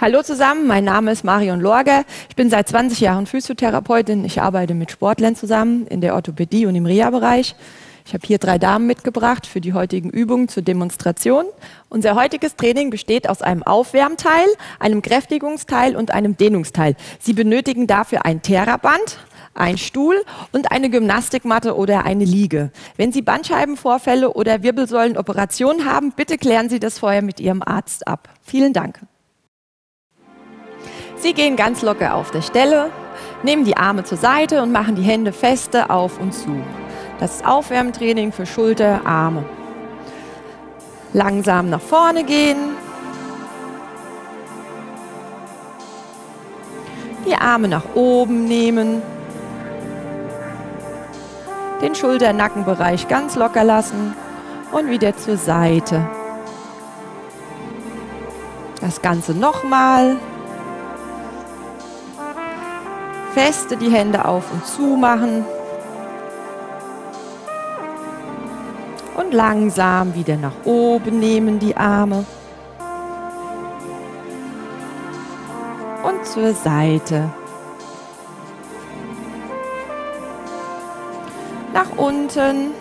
Hallo zusammen, mein Name ist Marion Lorger. Ich bin seit 20 Jahren Physiotherapeutin. Ich arbeite mit Sportlern zusammen in der Orthopädie und im Reha-Bereich. Ich habe hier drei Damen mitgebracht für die heutigen Übungen zur Demonstration. Unser heutiges Training besteht aus einem Aufwärmteil, einem Kräftigungsteil und einem Dehnungsteil. Sie benötigen dafür ein Theraband, ein Stuhl und eine Gymnastikmatte oder eine Liege. Wenn Sie Bandscheibenvorfälle oder Wirbelsäulenoperationen haben, bitte klären Sie das vorher mit Ihrem Arzt ab. Vielen Dank. Sie gehen ganz locker auf der Stelle, nehmen die Arme zur Seite und machen die Hände feste auf und zu. Das ist Aufwärmtraining für Schulter, Arme. Langsam nach vorne gehen. Die Arme nach oben nehmen. Den Schulter-Nackenbereich ganz locker lassen und wieder zur Seite. Das Ganze nochmal. Feste die Hände auf und zu machen. Und langsam wieder nach oben nehmen die Arme. Und zur Seite. Nach unten.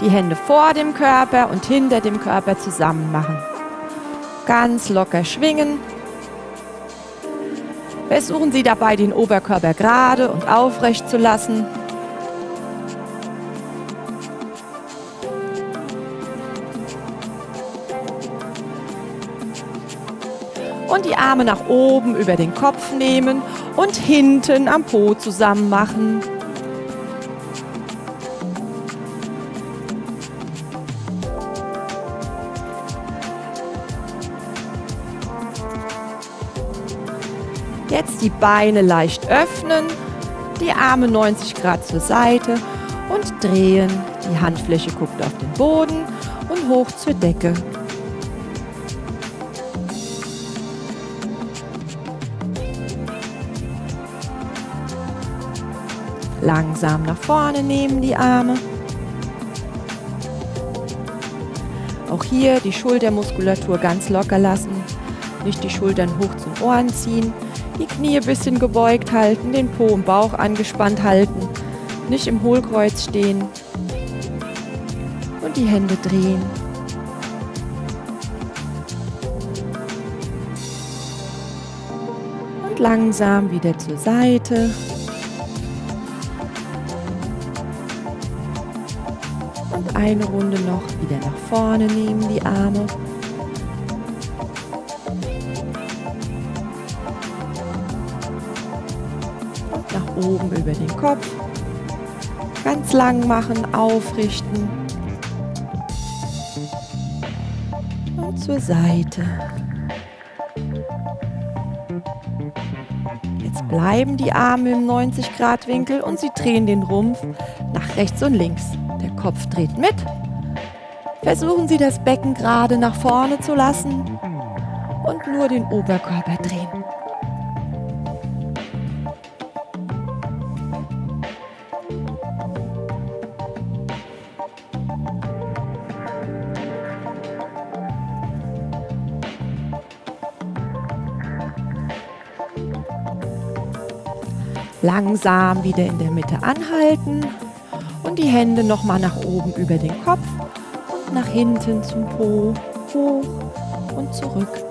Die Hände vor dem Körper und hinter dem Körper zusammen machen. Ganz locker schwingen. Versuchen Sie dabei, den Oberkörper gerade und aufrecht zu lassen. Und die Arme nach oben über den Kopf nehmen und hinten am Po zusammen machen. Die Beine leicht öffnen, die Arme 90 Grad zur Seite und drehen. Die Handfläche guckt auf den Boden und hoch zur Decke. Langsam nach vorne nehmen die Arme. Auch hier die Schultermuskulatur ganz locker lassen. Nicht die Schultern hoch zum Ohren ziehen. Die Knie ein bisschen gebeugt halten, den Po und Bauch angespannt halten, nicht im Hohlkreuz stehen und die Hände drehen. Und langsam wieder zur Seite. Und eine Runde noch wieder nach vorne nehmen die Arme. Oben über den Kopf. Ganz lang machen, aufrichten. Und zur Seite. Jetzt bleiben die Arme im 90 Grad Winkel und Sie drehen den Rumpf nach rechts und links. Der Kopf dreht mit. Versuchen Sie das Becken gerade nach vorne zu lassen und nur den Oberkörper drehen. Langsam wieder in der Mitte anhalten und die Hände nochmal nach oben über den Kopf und nach hinten zum Po, hoch und zurück,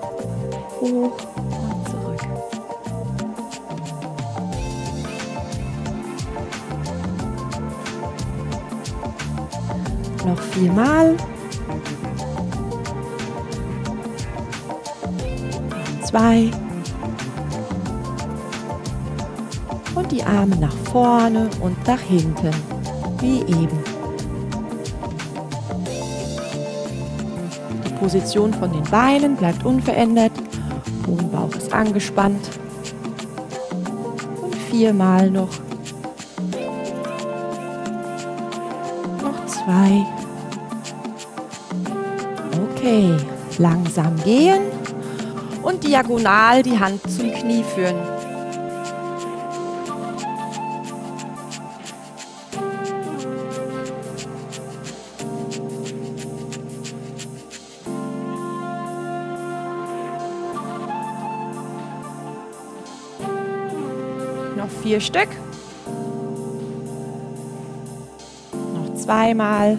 hoch und zurück. Noch viermal. Zwei. Und die Arme nach vorne und nach hinten, wie eben. Die Position von den Beinen bleibt unverändert, Bauch ist angespannt. Und viermal noch. Noch zwei. Okay, langsam gehen und diagonal die Hand zum Knie führen. Vier Stück. Noch zweimal.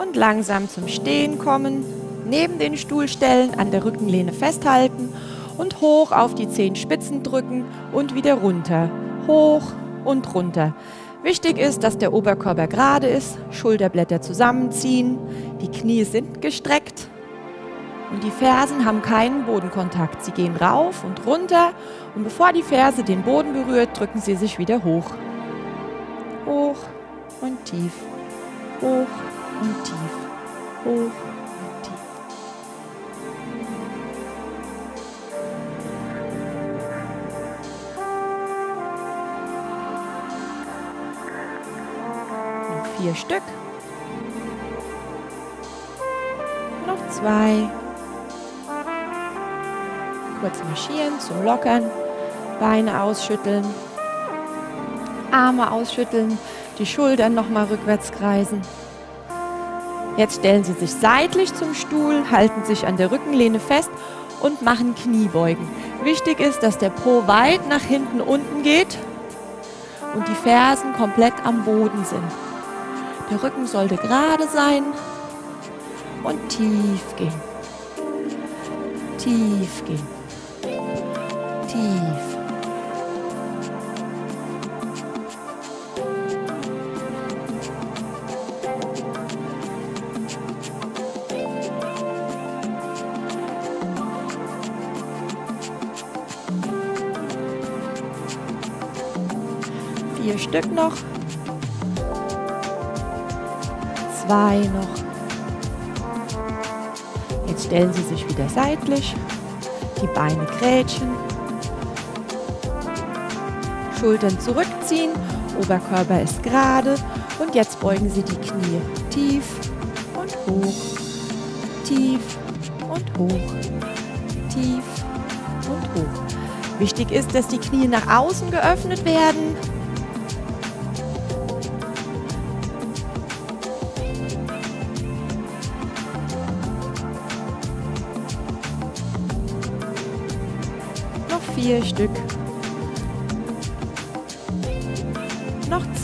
Und langsam zum Stehen kommen. Neben den Stuhl stellen, an der Rückenlehne festhalten und hoch auf die Zehenspitzen drücken und wieder runter. Hoch und runter. Wichtig ist, dass der Oberkörper gerade ist, Schulterblätter zusammenziehen, die Knie sind gestreckt und die Fersen haben keinen Bodenkontakt. Sie gehen rauf und runter und bevor die Ferse den Boden berührt, drücken sie sich wieder hoch. Hoch und tief. Hoch und tief. Hoch und tief. Noch vier Stück. Noch zwei kurz marschieren zum Lockern, Beine ausschütteln, Arme ausschütteln, die Schultern nochmal rückwärts kreisen. Jetzt stellen Sie sich seitlich zum Stuhl, halten sich an der Rückenlehne fest und machen Kniebeugen. Wichtig ist, dass der Po weit nach hinten unten geht und die Fersen komplett am Boden sind. Der Rücken sollte gerade sein und tief gehen. Tief gehen tief. Vier Stück noch. Zwei noch. Jetzt stellen Sie sich wieder seitlich, die Beine grätschen. Schultern zurückziehen, Oberkörper ist gerade und jetzt beugen Sie die Knie tief und hoch, tief und hoch, tief und hoch. Wichtig ist, dass die Knie nach außen geöffnet werden. Noch vier Stück.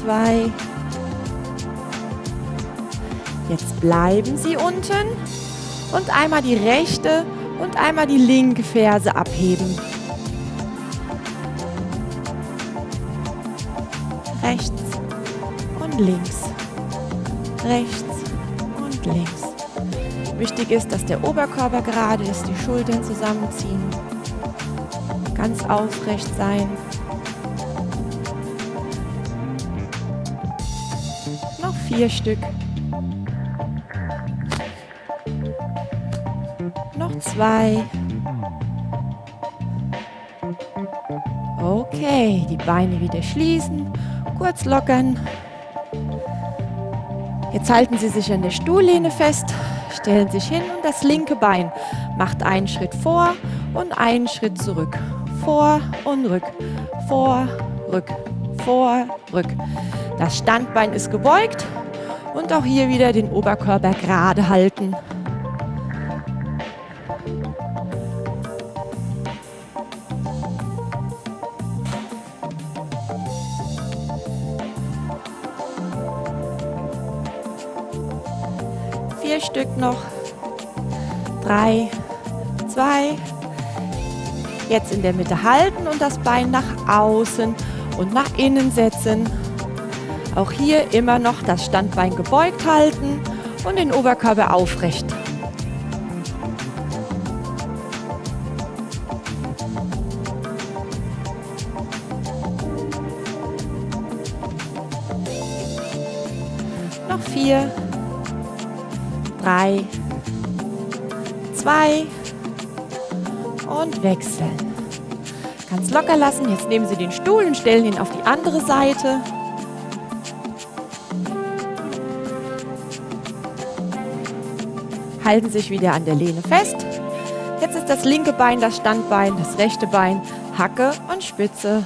Zwei. Jetzt bleiben Sie unten und einmal die rechte und einmal die linke Ferse abheben. Rechts und links. Rechts und links. Wichtig ist, dass der Oberkörper gerade ist, die Schultern zusammenziehen. Ganz aufrecht sein. Vier Stück. Noch zwei. Okay, die Beine wieder schließen, kurz lockern. Jetzt halten Sie sich an der Stuhllehne fest, stellen sich hin und das linke Bein macht einen Schritt vor und einen Schritt zurück. Vor und rück, vor, rück, vor, rück. Das Standbein ist gebeugt und auch hier wieder den Oberkörper gerade halten. Vier Stück noch. Drei, zwei. Jetzt in der Mitte halten und das Bein nach außen und nach innen setzen. Auch hier immer noch das Standbein gebeugt halten und den Oberkörper aufrecht. Noch vier, drei, zwei und wechseln. Ganz locker lassen. Jetzt nehmen Sie den Stuhl und stellen ihn auf die andere Seite. Halten sich wieder an der Lehne fest. Jetzt ist das linke Bein das Standbein, das rechte Bein Hacke und Spitze.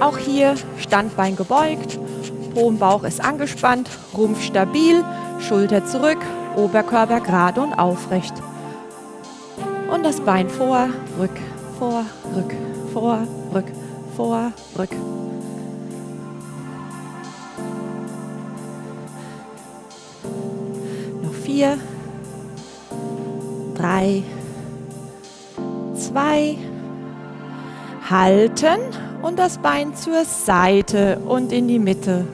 Auch hier Standbein gebeugt, Po und Bauch ist angespannt, Rumpf stabil, Schulter zurück, Oberkörper gerade und aufrecht. Und das Bein vor, rück, vor, rück, vor, rück, vor, rück. Noch vier, drei, zwei, halten und das Bein zur Seite und in die Mitte.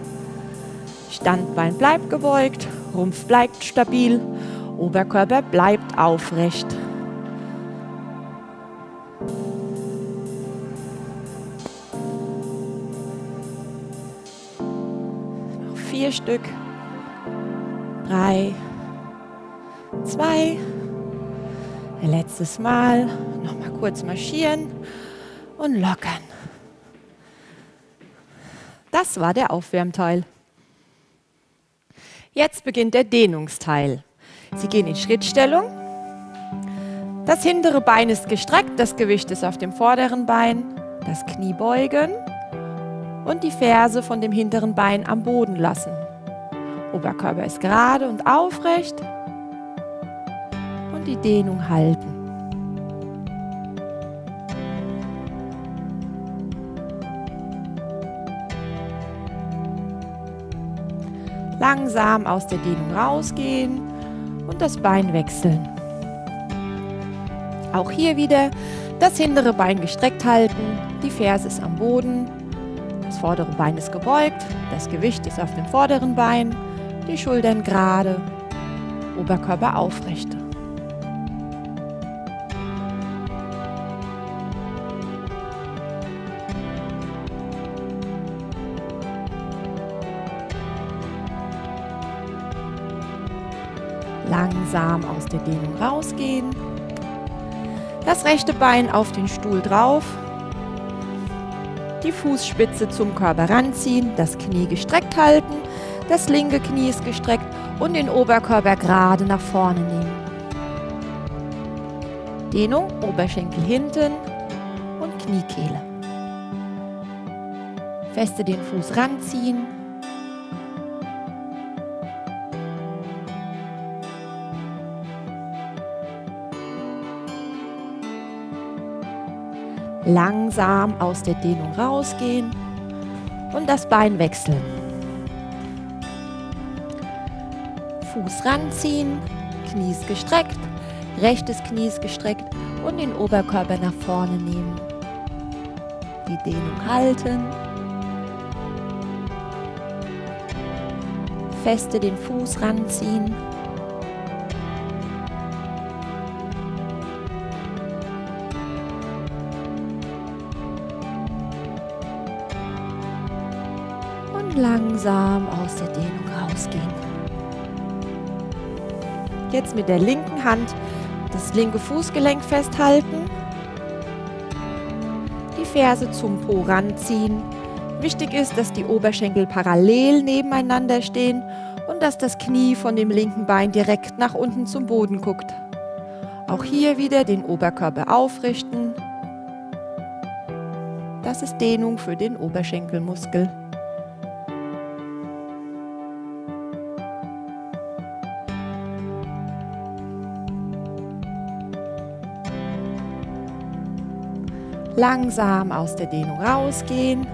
Standbein bleibt gebeugt, Rumpf bleibt stabil, Oberkörper bleibt aufrecht. Noch vier Stück. Drei, zwei, letztes Mal. Noch mal kurz marschieren und lockern. Das war der Aufwärmteil. Jetzt beginnt der Dehnungsteil. Sie gehen in Schrittstellung. Das hintere Bein ist gestreckt, das Gewicht ist auf dem vorderen Bein. Das Knie beugen und die Ferse von dem hinteren Bein am Boden lassen. Oberkörper ist gerade und aufrecht und die Dehnung halten. Langsam aus der Dehnung rausgehen und das Bein wechseln. Auch hier wieder das hintere Bein gestreckt halten, die Ferse ist am Boden, das vordere Bein ist gebeugt, das Gewicht ist auf dem vorderen Bein, die Schultern gerade, Oberkörper aufrecht. Langsam aus der Dehnung rausgehen. Das rechte Bein auf den Stuhl drauf. Die Fußspitze zum Körper ranziehen, das Knie gestreckt halten, das linke Knie ist gestreckt und den Oberkörper gerade nach vorne nehmen. Dehnung, Oberschenkel hinten und Kniekehle. Feste den Fuß ranziehen, langsam aus der Dehnung rausgehen und das Bein wechseln. Fuß ranziehen, Knie ist gestreckt, rechtes Knie ist gestreckt und den Oberkörper nach vorne nehmen. Die Dehnung halten. Feste den Fuß ranziehen. Langsam aus der Dehnung rausgehen. Jetzt mit der linken Hand das linke Fußgelenk festhalten, die Ferse zum Po ranziehen. Wichtig ist, dass die Oberschenkel parallel nebeneinander stehen und dass das Knie von dem linken Bein direkt nach unten zum Boden guckt. Auch hier wieder den Oberkörper aufrichten. Das ist Dehnung für den Oberschenkelmuskel. Langsam aus der Dehnung rausgehen.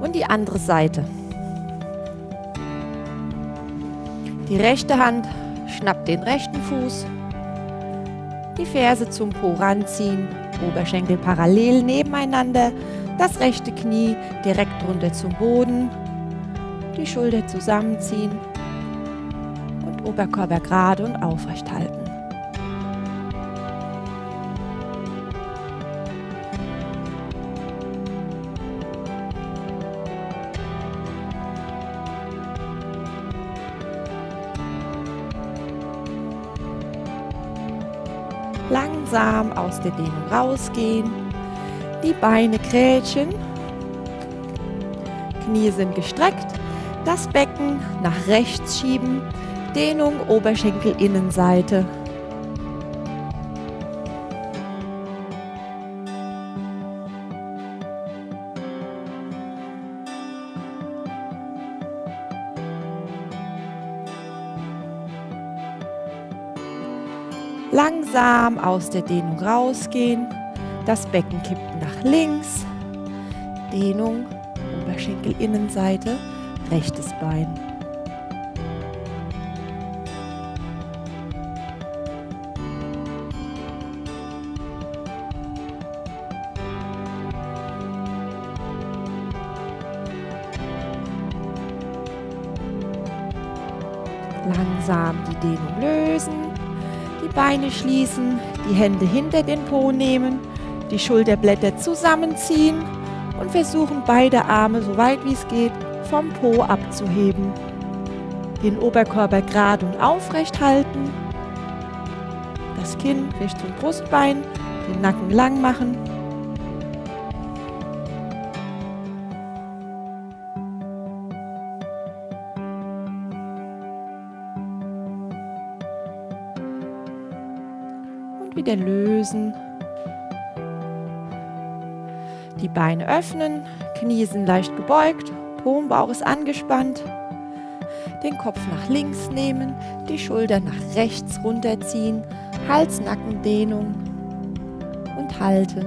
Und die andere Seite. Die rechte Hand schnappt den rechten Fuß, die Ferse zum Po ranziehen, Oberschenkel parallel nebeneinander, das rechte Knie direkt runter zum Boden, die Schulter zusammenziehen. Und Oberkörper gerade und aufrecht halten. Langsam aus der Dehnung rausgehen, die Beine krätschen, Knie sind gestreckt, das Becken nach rechts schieben, Dehnung Oberschenkel aus der Dehnung rausgehen, Das Becken kippt nach links. Dehnung, Oberschenkelinnenseite, rechtes Bein. Langsam die Dehnung lösen, die Beine schließen, die Hände hinter den Po nehmen, die Schulterblätter zusammenziehen und versuchen beide Arme so weit wie es geht vom Po abzuheben. Den Oberkörper gerade und aufrecht halten, das Kinn Richtung Brustbein, den Nacken lang machen wieder lösen. Die Beine öffnen, Knie sind leicht gebeugt, Po Bauch ist angespannt. Den Kopf nach links nehmen, die Schultern nach rechts runterziehen, Hals-Nackendehnung und halten.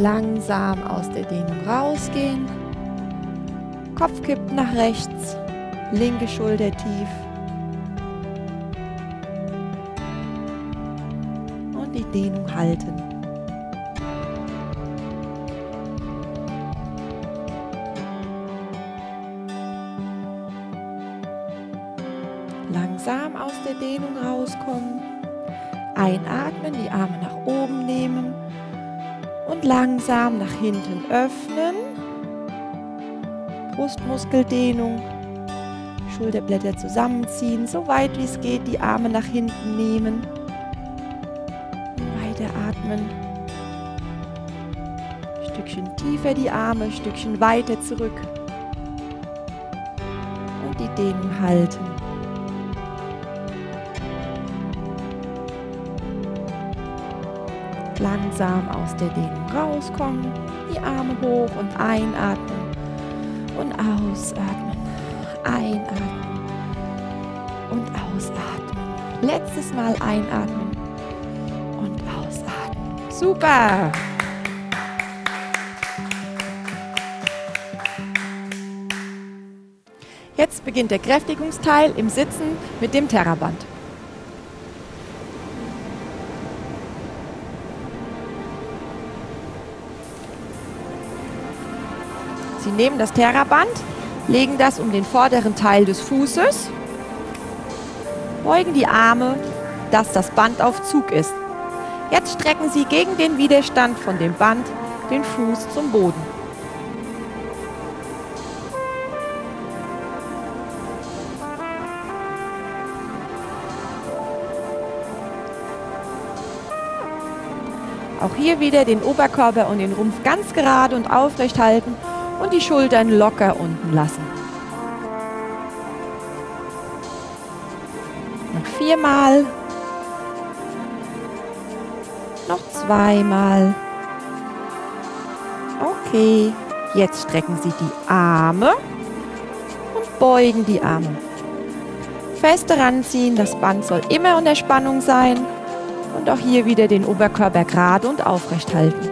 Langsam aus der Dehnung rausgehen. Kopf kippt nach rechts, linke Schulter tief. Und die Dehnung halten. Langsam nach hinten öffnen. Brustmuskeldehnung. Schulterblätter zusammenziehen, so weit wie es geht, die Arme nach hinten nehmen. Weiter atmen. Stückchen tiefer die Arme, Stückchen weiter zurück. Und die Dehnung halten. Langsam aus der Dehnung rauskommen, die Arme hoch und einatmen und ausatmen, einatmen und ausatmen. Letztes Mal einatmen und ausatmen. Super! Jetzt beginnt der Kräftigungsteil im Sitzen mit dem Terraband. Sie nehmen das Terraband, legen das um den vorderen Teil des Fußes, beugen die Arme, dass das Band auf Zug ist. Jetzt strecken Sie gegen den Widerstand von dem Band den Fuß zum Boden. Auch hier wieder den Oberkörper und den Rumpf ganz gerade und aufrecht halten und die Schultern locker unten lassen. Noch viermal. Noch zweimal. Okay, jetzt strecken Sie die Arme und beugen die Arme. Fest ranziehen, das Band soll immer unter Spannung sein. Und auch hier wieder den Oberkörper gerade und aufrecht halten.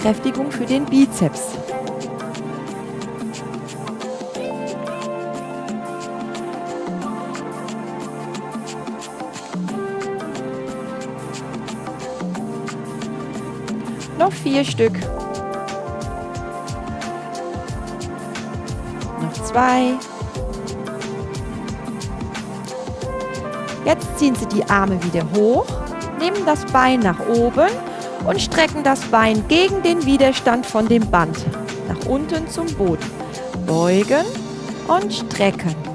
Kräftigung für den Bizeps. Vier Stück. Noch zwei. Jetzt ziehen Sie die Arme wieder hoch, nehmen das Bein nach oben und strecken das Bein gegen den Widerstand von dem Band nach unten zum Boden. Beugen und strecken.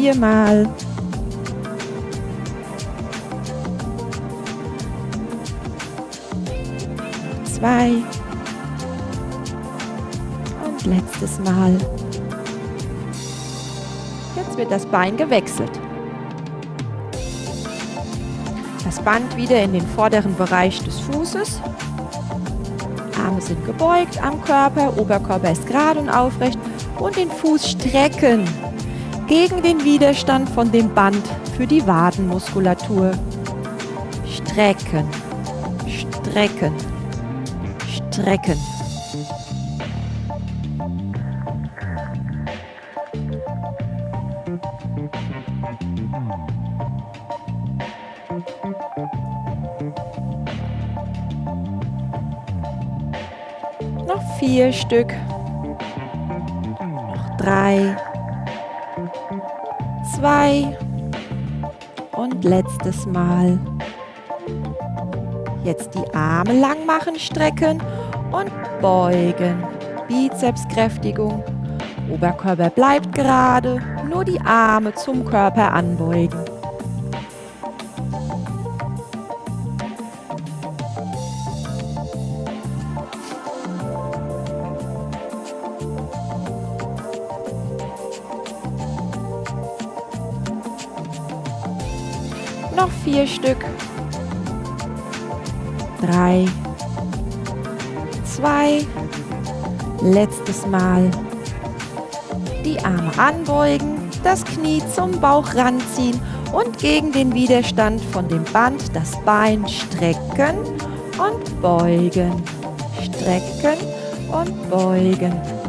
Viermal. Zwei. Und letztes Mal. Jetzt wird das Bein gewechselt. Das Band wieder in den vorderen Bereich des Fußes. Arme sind gebeugt am Körper, Oberkörper ist gerade und aufrecht und den Fuß strecken gegen den Widerstand von dem Band für die Wadenmuskulatur. Strecken, strecken, strecken. Noch vier Stück. Noch drei. Zwei. Und letztes Mal. Jetzt die Arme lang machen, strecken und beugen. Bizepskräftigung. Oberkörper bleibt gerade, nur die Arme zum Körper anbeugen. Letztes Mal. Die Arme anbeugen, das Knie zum Bauch ranziehen und gegen den Widerstand von dem Band das Bein strecken und beugen. Strecken und beugen.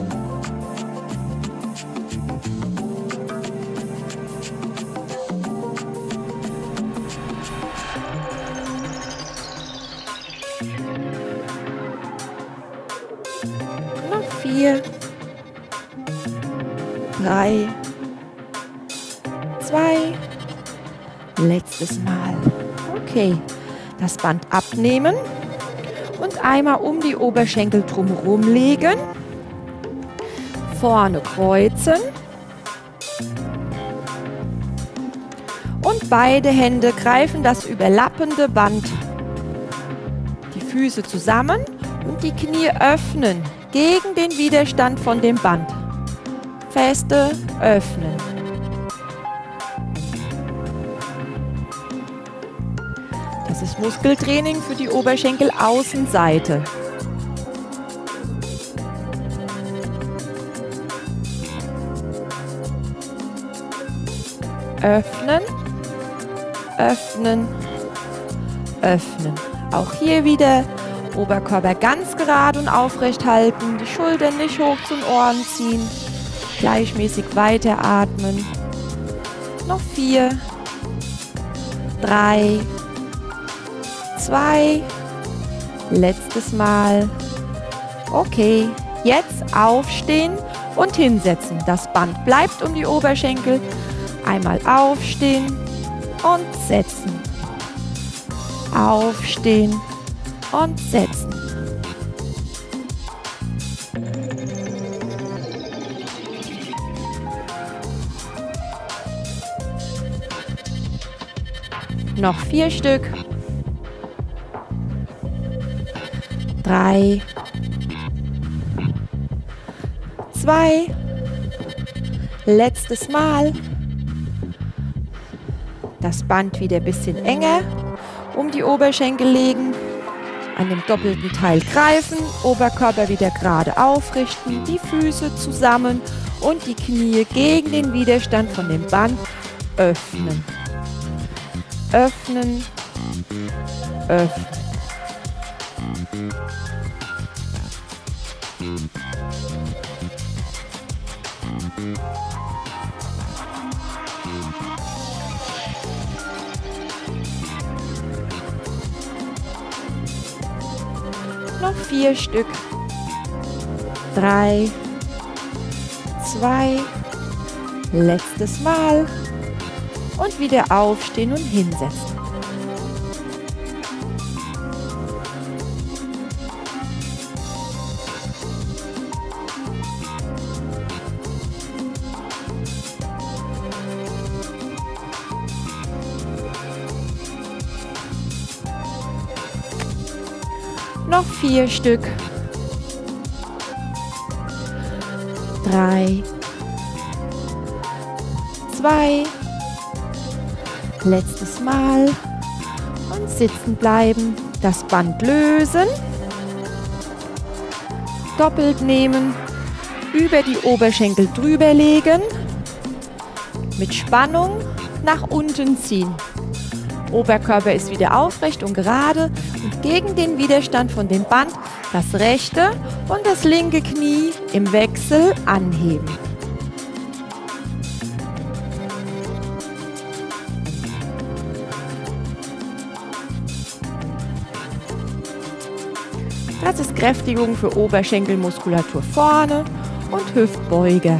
Drei, zwei, letztes Mal. Okay, das Band abnehmen und einmal um die Oberschenkel drumherum legen. Vorne kreuzen. Und beide Hände greifen das überlappende Band. Die Füße zusammen und die Knie öffnen gegen den Widerstand von dem Band. Feste öffnen. Das ist Muskeltraining für die Oberschenkelaußenseite. Öffnen, öffnen, öffnen. Auch hier wieder Oberkörper ganz gerade und aufrecht halten, die Schultern nicht hoch zu den Ohren ziehen, gleichmäßig weiteratmen. Noch vier, drei, zwei, letztes Mal. Okay, jetzt aufstehen und hinsetzen. Das Band bleibt um die Oberschenkel. Einmal aufstehen und setzen. Aufstehen und setzen. Noch vier Stück. Drei. Zwei. Letztes Mal. Das Band wieder ein bisschen enger um die Oberschenkel legen. An dem doppelten Teil greifen, Oberkörper wieder gerade aufrichten, die Füße zusammen und die Knie gegen den Widerstand von dem Band öffnen. Öffnen, öffnen. Noch vier Stück. Drei, zwei, letztes Mal. Und wieder aufstehen und hinsetzen. Noch vier Stück. Drei. zwei. Letztes Mal. Und sitzen bleiben. Das Band lösen. Doppelt nehmen. Über die Oberschenkel drüber legen. Mit Spannung nach unten ziehen. Oberkörper ist wieder aufrecht und gerade und gegen den Widerstand von dem Band das rechte und das linke Knie im Wechsel anheben. Kräftigung für Oberschenkelmuskulatur vorne und Hüftbeuge.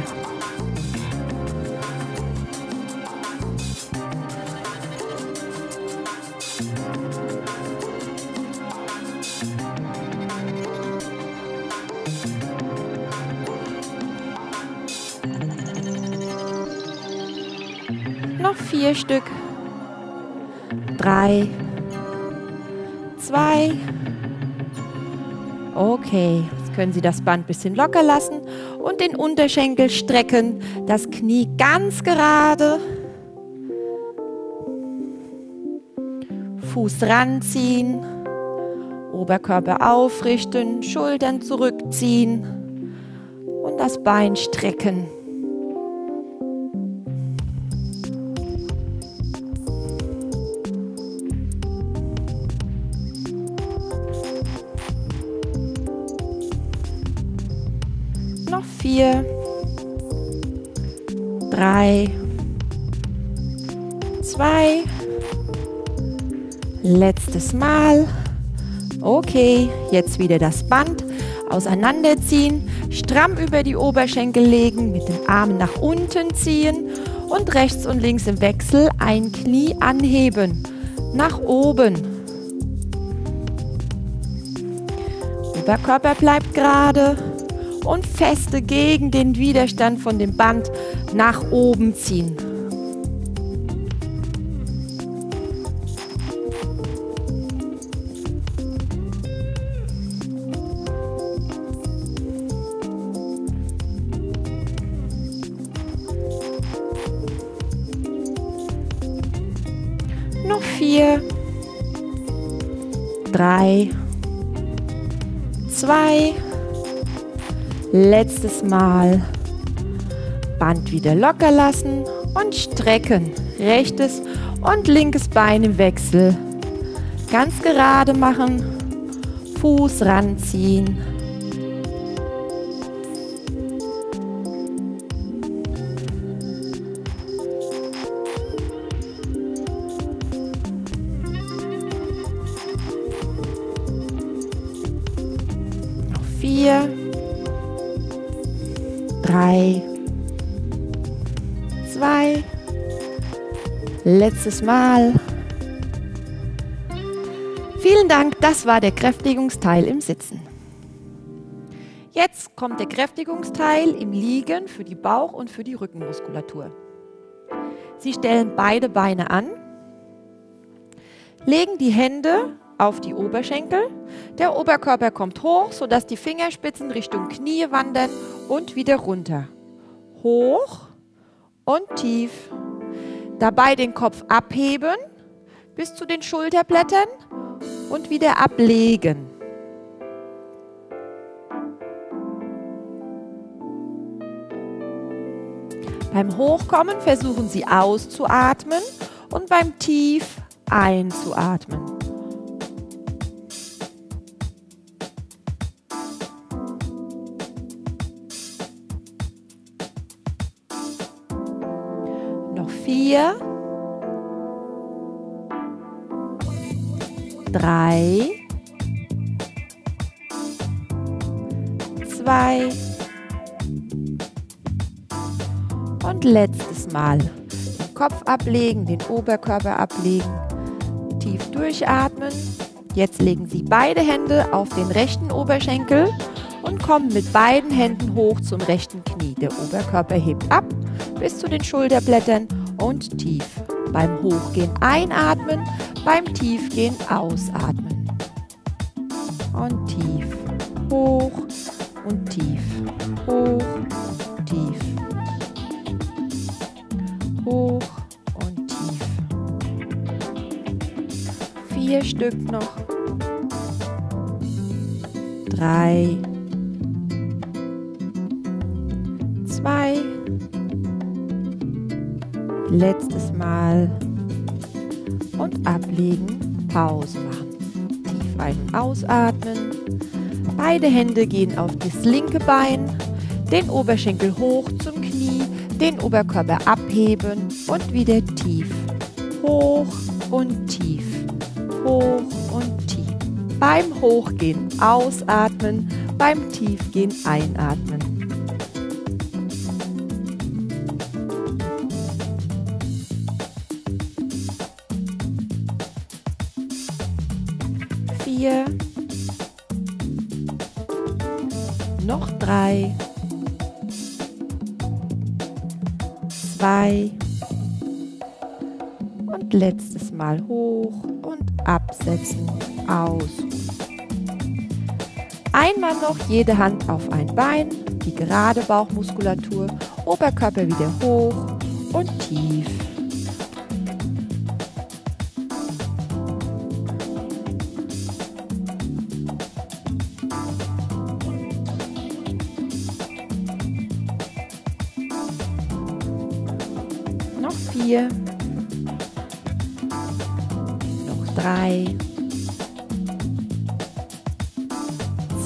Noch vier Stück. Drei. Zwei. Okay, jetzt können Sie das Band ein bisschen locker lassen und den Unterschenkel strecken, das Knie ganz gerade. Fuß ranziehen, Oberkörper aufrichten, Schultern zurückziehen und das Bein strecken. Vier, drei, zwei, letztes Mal. Okay, jetzt wieder das Band auseinanderziehen, stramm über die Oberschenkel legen, mit den Armen nach unten ziehen und rechts und links im Wechsel ein Knie anheben, nach oben. Oberkörper bleibt gerade und feste gegen den Widerstand von dem Band nach oben ziehen. Noch vier, drei, zwei, letztes Mal. Band wieder locker lassen und strecken. Rechtes und linkes Bein im Wechsel. Ganz gerade machen. Fuß ranziehen. Letztes Mal. Vielen Dank, das war der Kräftigungsteil im Sitzen. Jetzt kommt der Kräftigungsteil im Liegen für die Bauch- und für die Rückenmuskulatur. Sie stellen beide Beine an, legen die Hände auf die Oberschenkel. Der Oberkörper kommt hoch, sodass die Fingerspitzen Richtung Knie wandern und wieder runter. Hoch und tief. Dabei den Kopf abheben bis zu den Schulterblättern und wieder ablegen. Beim Hochkommen versuchen Sie auszuatmen und beim Tief einzuatmen. Vier, drei, zwei und letztes Mal. Den Kopf ablegen, den Oberkörper ablegen, tief durchatmen. Jetzt legen Sie beide Hände auf den rechten Oberschenkel und kommen mit beiden Händen hoch zum rechten Knie. Der Oberkörper hebt ab bis zu den Schulterblättern und tief. Beim Hochgehen einatmen, beim Tiefgehen ausatmen. Und tief, hoch und tief, hoch, und tief. Hoch und tief. Vier Stück noch. Drei. Letztes Mal. Und ablegen. Pause machen. Tief ein- und ausatmen. Beide Hände gehen auf das linke Bein. Den Oberschenkel hoch zum Knie. Den Oberkörper abheben und wieder tief. Hoch und tief. Hoch und tief. Beim Hochgehen ausatmen, beim Tiefgehen einatmen. Noch jede Hand auf ein Bein, die gerade Bauchmuskulatur, Oberkörper wieder hoch und tief.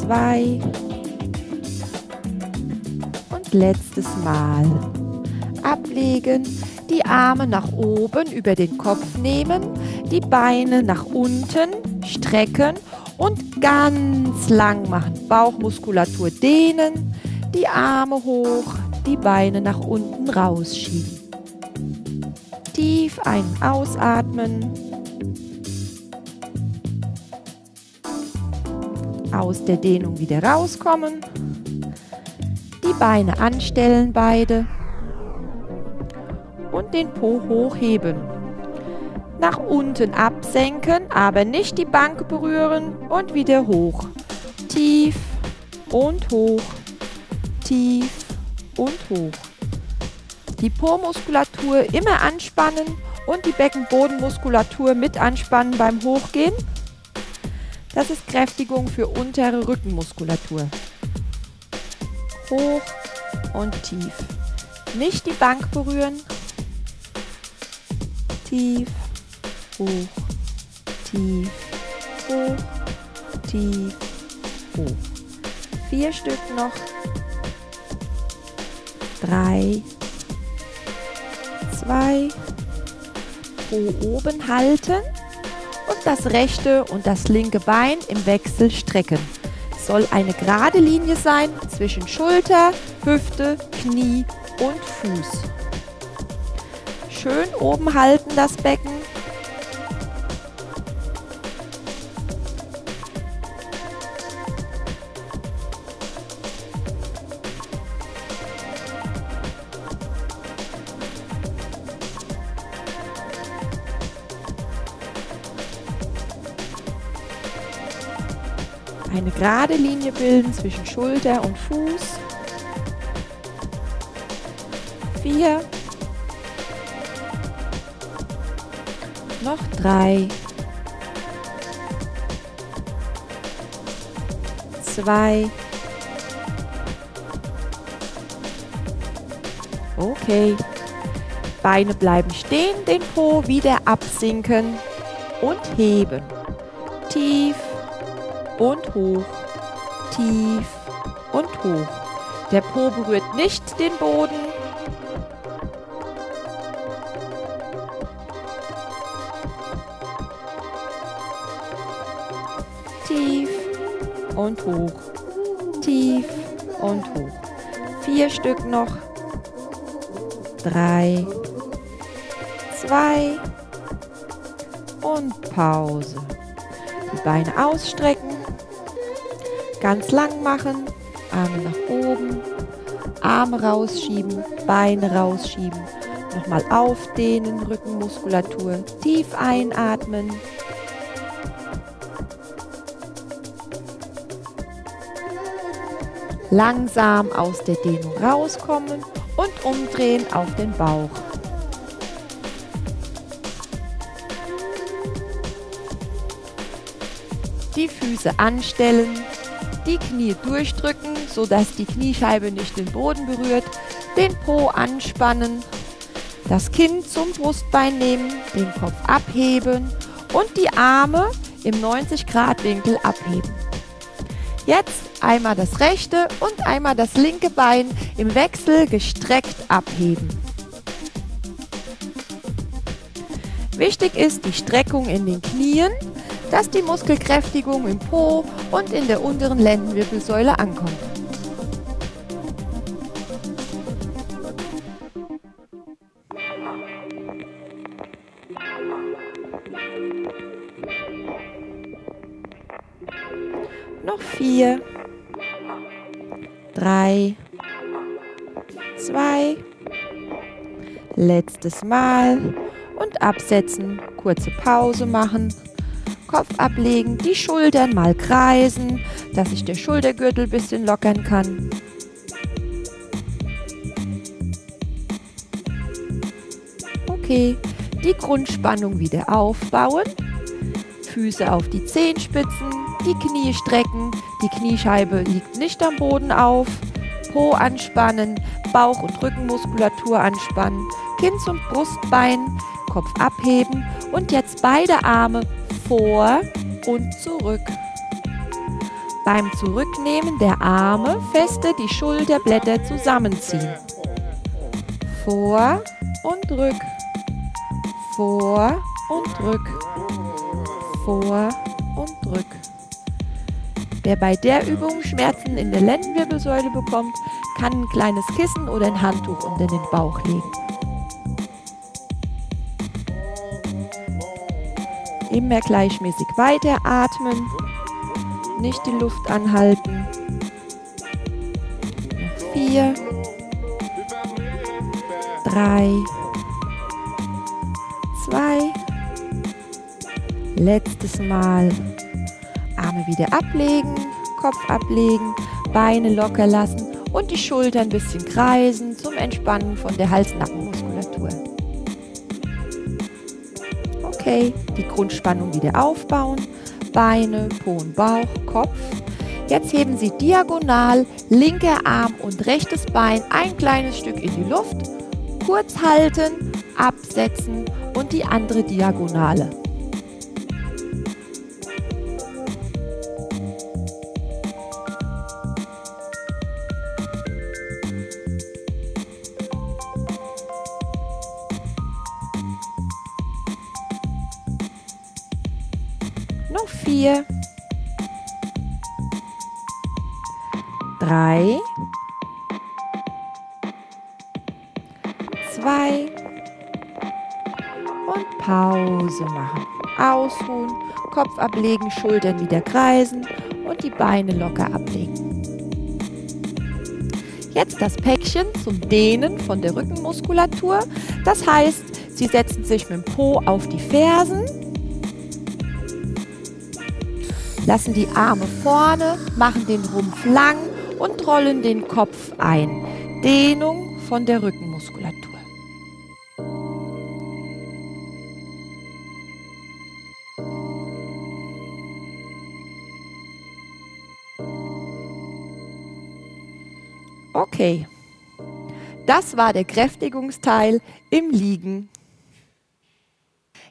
Zwei. Und letztes Mal. Ablegen, die Arme nach oben über den Kopf nehmen, die Beine nach unten strecken und ganz lang machen. Bauchmuskulatur dehnen, die Arme hoch, die Beine nach unten rausschieben. Tief ein- und ausatmen. Aus der Dehnung wieder rauskommen. Die Beine anstellen beide. Und den Po hochheben. Nach unten absenken, aber nicht die Bank berühren und wieder hoch. Tief und hoch. Tief und hoch. Die Po-Muskulatur immer anspannen und die Beckenbodenmuskulatur mit anspannen beim Hochgehen. Das ist Kräftigung für untere Rückenmuskulatur. Hoch und tief. Nicht die Bank berühren. Tief, hoch, tief, hoch, tief, hoch. Vier Stück noch. Drei, zwei, Po oben halten und das rechte und das linke Bein im Wechsel strecken. Es soll eine gerade Linie sein zwischen Schulter, Hüfte, Knie und Fuß. Schön oben halten das Becken. Gerade Linie bilden zwischen Schulter und Fuß. Vier. Noch drei. Zwei. Okay. Beine bleiben stehen, den Po wieder absinken und heben. Tief und hoch, tief und hoch. Der Po berührt nicht den Boden. Tief und hoch, tief und hoch. Vier Stück noch. Drei, zwei und Pause. Die Beine ausstrecken, ganz lang machen, Arme nach oben, Arme rausschieben, Beine rausschieben, nochmal aufdehnen, Rückenmuskulatur, tief einatmen. Langsam aus der Dehnung rauskommen und umdrehen auf den Bauch. Die Füße anstellen, die Knie durchdrücken, sodass die Kniescheibe nicht den Boden berührt, den Po anspannen, das Kinn zum Brustbein nehmen, den Kopf abheben und die Arme im 90-Grad-Winkel abheben. Jetzt einmal das rechte und einmal das linke Bein im Wechsel gestreckt abheben. Wichtig ist die Streckung in den Knien, dass die Muskelkräftigung im Po und in der unteren Lendenwirbelsäule ankommt. Noch vier, drei, zwei, letztes Mal. Und absetzen, kurze Pause machen, Kopf ablegen, die Schultern mal kreisen, dass sich der Schultergürtel ein bisschen lockern kann. Okay, die Grundspannung wieder aufbauen, Füße auf die Zehenspitzen, die Knie strecken, die Kniescheibe liegt nicht am Boden auf, Po anspannen, Bauch- und Rückenmuskulatur anspannen, Kinn zum Brustbein, Kopf abheben und jetzt beide Arme vor und zurück. Beim Zurücknehmen der Arme feste die Schulterblätter zusammenziehen. Vor und rück. Vor und rück. Vor und rück. Wer bei der Übung Schmerzen in der Lendenwirbelsäule bekommt, kann ein kleines Kissen oder ein Handtuch unter den Bauch legen. Immer gleichmäßig weiteratmen, nicht die Luft anhalten. Noch vier, drei, zwei, letztes Mal. Arme wieder ablegen, Kopf ablegen, Beine locker lassen und die Schultern ein bisschen kreisen zum Entspannen von der Hals-Nackenmuskulatur. Okay, die Grundspannung wieder aufbauen. Beine, Po und Bauch, Kopf. Jetzt heben Sie diagonal linker Arm und rechtes Bein ein kleines Stück in die Luft. Kurz halten, absetzen und die andere Diagonale. Ablegen, Schultern wieder kreisen und die Beine locker ablegen. Jetzt das Päckchen zum Dehnen von der Rückenmuskulatur. Das heißt, Sie setzen sich mit dem Po auf die Fersen lassen die Arme vorne, machen den Rumpf lang und rollen den Kopf ein. Dehnung von der Rückenmuskulatur. Okay, das war der Kräftigungsteil im Liegen.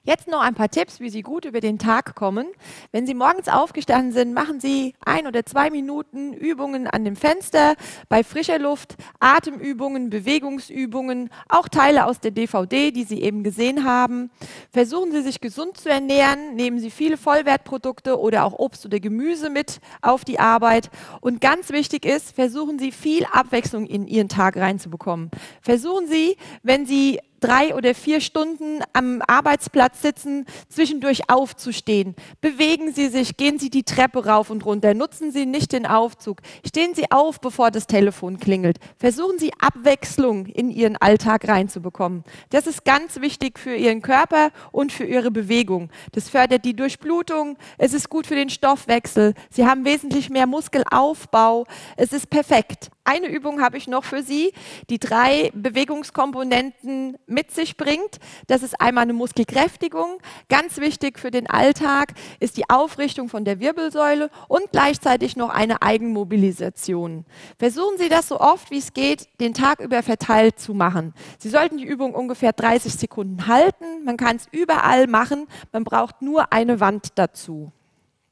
Jetzt noch ein paar Tipps, wie Sie gut über den Tag kommen. Wenn Sie morgens aufgestanden sind, machen Sie ein oder zwei Minuten Übungen an dem Fenster, bei frischer Luft, Atemübungen, Bewegungsübungen, auch Teile aus der DVD, die Sie eben gesehen haben. Versuchen Sie sich gesund zu ernähren, nehmen Sie viele Vollwertprodukte oder auch Obst oder Gemüse mit auf die Arbeit. Und ganz wichtig ist, versuchen Sie viel Abwechslung in Ihren Tag reinzubekommen. Versuchen Sie, wenn Sie drei oder vier Stunden am Arbeitsplatz sitzen, zwischendurch aufzustehen. Bewegen Sie sich, gehen Sie die Treppe rauf und runter, nutzen Sie nicht den Aufzug, stehen Sie auf, bevor das Telefon klingelt. Versuchen Sie Abwechslung in Ihren Alltag reinzubekommen. Das ist ganz wichtig für Ihren Körper und für Ihre Bewegung. Das fördert die Durchblutung, es ist gut für den Stoffwechsel, Sie haben wesentlich mehr Muskelaufbau, es ist perfekt. Eine Übung habe ich noch für Sie, die drei Bewegungskomponenten mit sich bringt. Das ist einmal eine Muskelkräftigung. Ganz wichtig für den Alltag ist die Aufrichtung von der Wirbelsäule und gleichzeitig noch eine Eigenmobilisation. Versuchen Sie das so oft wie es geht, den Tag über verteilt zu machen. Sie sollten die Übung ungefähr 30 Sekunden halten. Man kann es überall machen. Man braucht nur eine Wand dazu.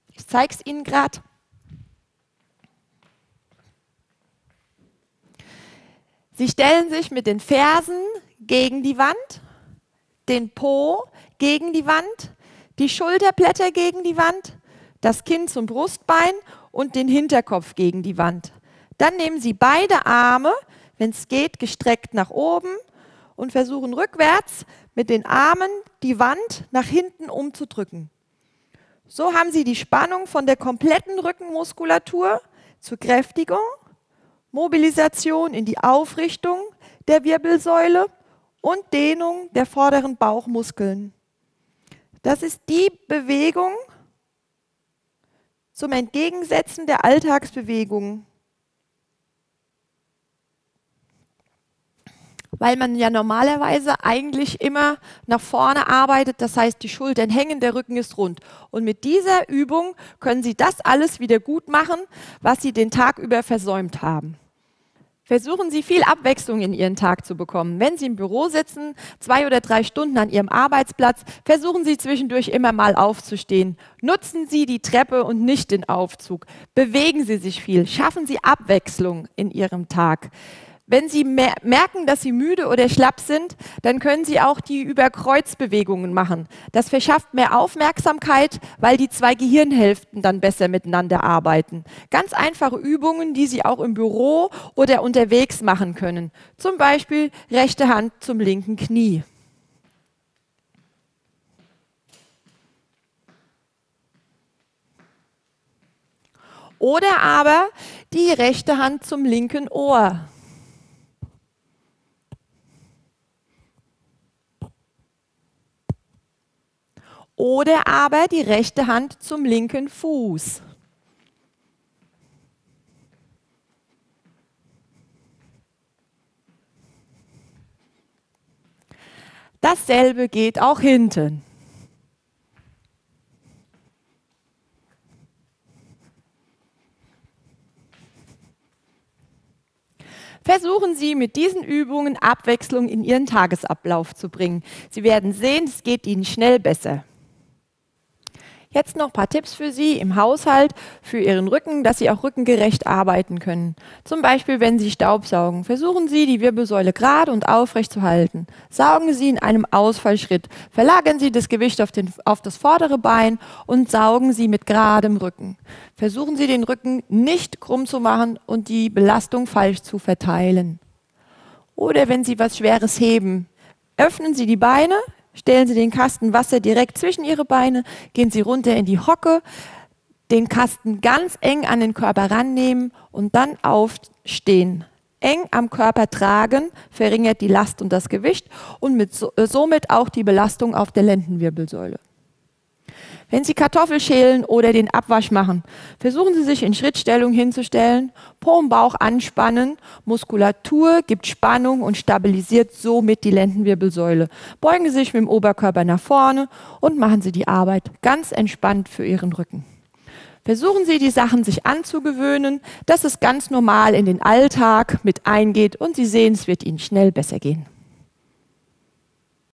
Ich zeige es Ihnen gerade. Sie stellen sich mit den Fersen gegen die Wand, den Po gegen die Wand, die Schulterblätter gegen die Wand, das Kinn zum Brustbein und den Hinterkopf gegen die Wand. Dann nehmen Sie beide Arme, wenn es geht, gestreckt nach oben und versuchen rückwärts mit den Armen die Wand nach hinten umzudrücken. So haben Sie die Spannung von der kompletten Rückenmuskulatur zur Kräftigung Mobilisation in die Aufrichtung der Wirbelsäule und Dehnung der vorderen Bauchmuskeln. Das ist die Bewegung zum Entgegensetzen der Alltagsbewegung. weil man ja normalerweise eigentlich immer nach vorne arbeitet. Das heißt, die Schultern hängen, der Rücken ist rund. Und mit dieser Übung können Sie das alles wieder gut machen, was Sie den Tag über versäumt haben. Versuchen Sie viel Abwechslung in Ihren Tag zu bekommen. Wenn Sie im Büro sitzen, zwei oder drei Stunden an Ihrem Arbeitsplatz, versuchen Sie zwischendurch immer mal aufzustehen. Nutzen Sie die Treppe und nicht den Aufzug. Bewegen Sie sich viel. Schaffen Sie Abwechslung in Ihrem Tag. Wenn Sie merken, dass Sie müde oder schlapp sind, dann können Sie auch die Überkreuzbewegungen machen. Das verschafft mehr Aufmerksamkeit, weil die zwei Gehirnhälften dann besser miteinander arbeiten. Ganz einfache Übungen, die Sie auch im Büro oder unterwegs machen können. Zum Beispiel rechte Hand zum linken Knie. Oder aber die rechte Hand zum linken Ohr. Oder aber die rechte Hand zum linken Fuß. Dasselbe geht auch hinten. Versuchen Sie mit diesen Übungen Abwechslung in Ihren Tagesablauf zu bringen. Sie werden sehen, es geht Ihnen schnell besser. Jetzt noch ein paar Tipps für Sie im Haushalt, für Ihren Rücken, dass Sie auch rückengerecht arbeiten können. Zum Beispiel, wenn Sie Staubsaugen. Versuchen Sie, die Wirbelsäule gerade und aufrecht zu halten. Saugen Sie in einem Ausfallschritt. Verlagern Sie das Gewicht auf, den, auf das vordere Bein und saugen Sie mit geradem Rücken. Versuchen Sie, den Rücken nicht krumm zu machen und die Belastung falsch zu verteilen. Oder wenn Sie was Schweres heben, öffnen Sie die Beine, Stellen Sie den Kasten Wasser direkt zwischen Ihre Beine, gehen Sie runter in die Hocke, den Kasten ganz eng an den Körper rannehmen und dann aufstehen. Eng am Körper tragen verringert die Last und das Gewicht und mit, äh, somit auch die Belastung auf der Lendenwirbelsäule. Wenn Sie Kartoffel schälen oder den Abwasch machen, versuchen Sie sich in Schrittstellung hinzustellen, Po und Bauch anspannen, Muskulatur gibt Spannung und stabilisiert somit die Lendenwirbelsäule. Beugen Sie sich mit dem Oberkörper nach vorne und machen Sie die Arbeit ganz entspannt für Ihren Rücken. Versuchen Sie, die Sachen sich anzugewöhnen, dass es ganz normal in den Alltag mit eingeht und Sie sehen, es wird Ihnen schnell besser gehen.